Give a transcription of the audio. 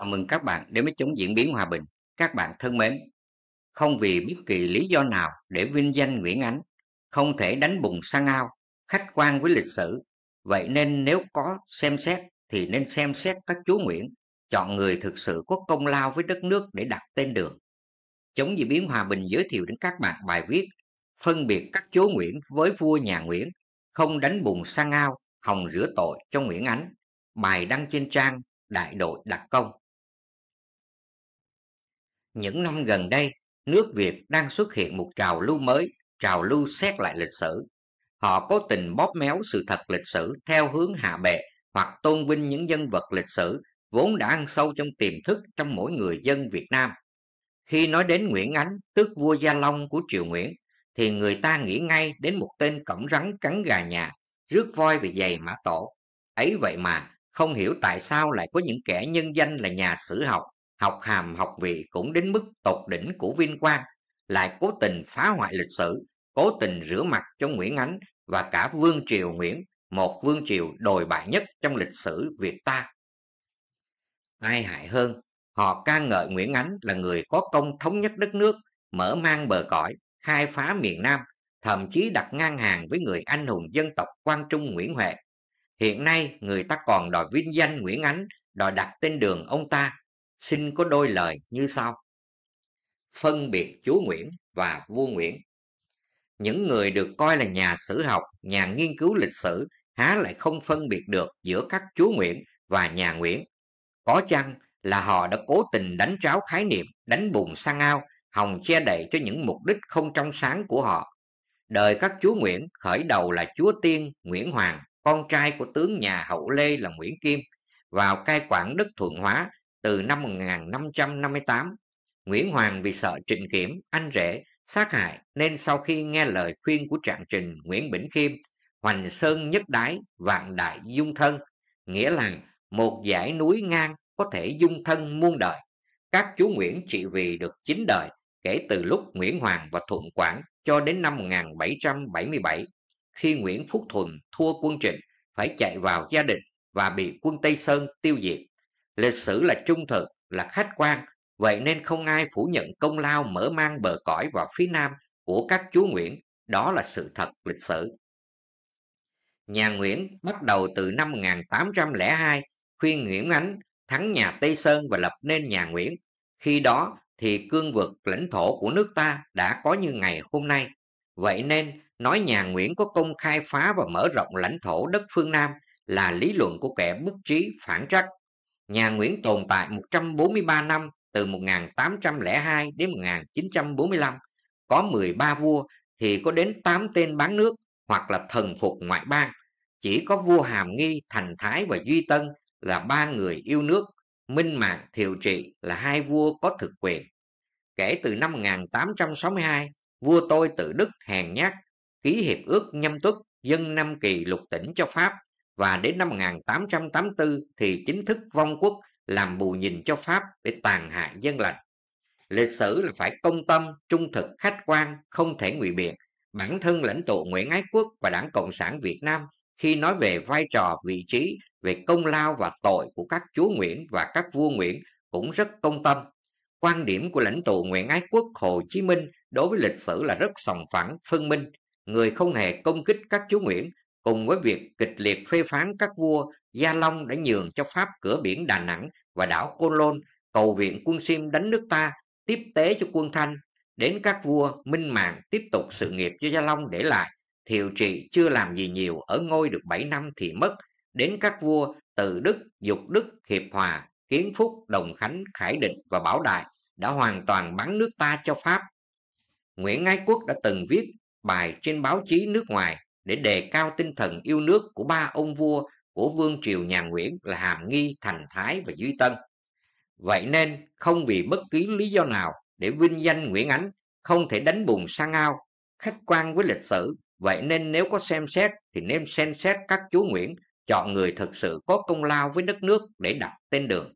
Chào mừng các bạn đến với chống diễn biến hòa bình. Các bạn thân mến, không vì bất kỳ lý do nào để vinh danh Nguyễn Ánh, không thể đánh bùng sang ao, khách quan với lịch sử. Vậy nên nếu có xem xét thì nên xem xét các chúa Nguyễn, chọn người thực sự có công lao với đất nước để đặt tên đường. Chống diễn biến hòa bình giới thiệu đến các bạn bài viết phân biệt các chúa Nguyễn với vua nhà Nguyễn, không đánh bùng sang ao, hòng rửa tội cho Nguyễn Ánh. Bài đăng trên trang Đại đội đặc công. Những năm gần đây, nước Việt đang xuất hiện một trào lưu mới, trào lưu xét lại lịch sử. Họ cố tình bóp méo sự thật lịch sử theo hướng hạ bệ hoặc tôn vinh những nhân vật lịch sử vốn đã ăn sâu trong tiềm thức trong mỗi người dân Việt Nam. Khi nói đến Nguyễn Ánh, tức vua Gia Long của Triều Nguyễn, thì người ta nghĩ ngay đến một tên cổng rắn cắn gà nhà, rước voi về giày mã tổ. Ấy vậy mà, không hiểu tại sao lại có những kẻ nhân danh là nhà sử học, học hàm học vị cũng đến mức tột đỉnh của vinh quang, lại cố tình phá hoại lịch sử, cố tình rửa mặt cho Nguyễn Ánh và cả Vương Triều Nguyễn, một vương triều đồi bại nhất trong lịch sử Việt ta. Ai hại hơn, họ ca ngợi Nguyễn Ánh là người có công thống nhất đất nước, mở mang bờ cõi, khai phá miền Nam, thậm chí đặt ngang hàng với người anh hùng dân tộc Quang Trung Nguyễn Huệ. Hiện nay, người ta còn đòi vinh danh Nguyễn Ánh, đòi đặt tên đường ông ta xin có đôi lời như sau. Phân biệt chúa Nguyễn và vua Nguyễn. Những người được coi là nhà sử học, nhà nghiên cứu lịch sử há lại không phân biệt được giữa các chúa Nguyễn và nhà Nguyễn. Có chăng là họ đã cố tình đánh tráo khái niệm, đánh bùng sang ao, hòng che đậy cho những mục đích không trong sáng của họ. Đời các chúa Nguyễn khởi đầu là chúa Tiên Nguyễn Hoàng, con trai của tướng nhà hậu Lê là Nguyễn Kim, vào cai quản đất Thuận Hóa từ năm 1558. Nguyễn Hoàng vì sợ Trịnh Kiểm, anh rể, sát hại nên sau khi nghe lời khuyên của trạng trình Nguyễn Bỉnh Khiêm, Hoành Sơn nhất đái, vạn đại dung thân, nghĩa là một dãy núi ngang có thể dung thân muôn đời. Các chú Nguyễn trị vì được chín đời, kể từ lúc Nguyễn Hoàng và Thuận Quảng cho đến năm 1777, khi Nguyễn Phúc Thuần thua quân Trịnh, phải chạy vào gia đình và bị quân Tây Sơn tiêu diệt. Lịch sử là trung thực, là khách quan, vậy nên không ai phủ nhận công lao mở mang bờ cõi vào phía nam của các chúa Nguyễn, đó là sự thật lịch sử. Nhà Nguyễn bắt đầu từ năm 1802 khuyên Nguyễn Ánh thắng nhà Tây Sơn và lập nên nhà Nguyễn. Khi đó thì cương vực lãnh thổ của nước ta đã có như ngày hôm nay. Vậy nên nói nhà Nguyễn có công khai phá và mở rộng lãnh thổ đất phương Nam là lý luận của kẻ bức trí phản trắc. Nhà Nguyễn tồn tại 143 năm từ 1802 đến 1945, có 13 vua thì có đến 8 tên bán nước hoặc là thần phục ngoại bang. Chỉ có vua Hàm Nghi, Thành Thái và Duy Tân là ba người yêu nước, Minh Mạng, Thiệu Trị là hai vua có thực quyền. Kể từ năm 1862, vua tôi tự đức hèn nhát, ký hiệp ước nhâm tuất dân Nam Kỳ lục tỉnh cho Pháp và đến năm 1884 thì chính thức vong quốc làm bù nhìn cho Pháp để tàn hại dân lành. Lịch sử là phải công tâm, trung thực, khách quan, không thể ngụy biện. Bản thân lãnh tụ Nguyễn Ái Quốc và Đảng Cộng sản Việt Nam khi nói về vai trò, vị trí, về công lao và tội của các chúa Nguyễn và các vua Nguyễn cũng rất công tâm. Quan điểm của lãnh tụ Nguyễn Ái Quốc Hồ Chí Minh đối với lịch sử là rất sòng phẳng, phân minh. Người không hề công kích các chúa Nguyễn cùng với việc kịch liệt phê phán các vua, Gia Long đã nhường cho Pháp cửa biển Đà Nẵng và đảo Côn Lôn, cầu viện quân Sim đánh nước ta, tiếp tế cho quân Thanh. Đến các vua, Minh Mạng tiếp tục sự nghiệp cho Gia Long để lại. Thiệu trị chưa làm gì nhiều, ở ngôi được 7 năm thì mất. Đến các vua, Từ Đức, Dục Đức, Hiệp Hòa, Kiến Phúc, Đồng Khánh, Khải Định và Bảo Đại đã hoàn toàn bắn nước ta cho Pháp. Nguyễn Ái Quốc đã từng viết bài trên báo chí nước ngoài để đề cao tinh thần yêu nước của ba ông vua của vương triều nhà Nguyễn là Hàm Nghi, Thành Thái và Duy Tân. Vậy nên không vì bất kỳ lý do nào để vinh danh Nguyễn Ánh không thể đánh bùng sang ao, khách quan với lịch sử. Vậy nên nếu có xem xét thì nên xem xét các chúa Nguyễn, chọn người thực sự có công lao với đất nước để đặt tên đường.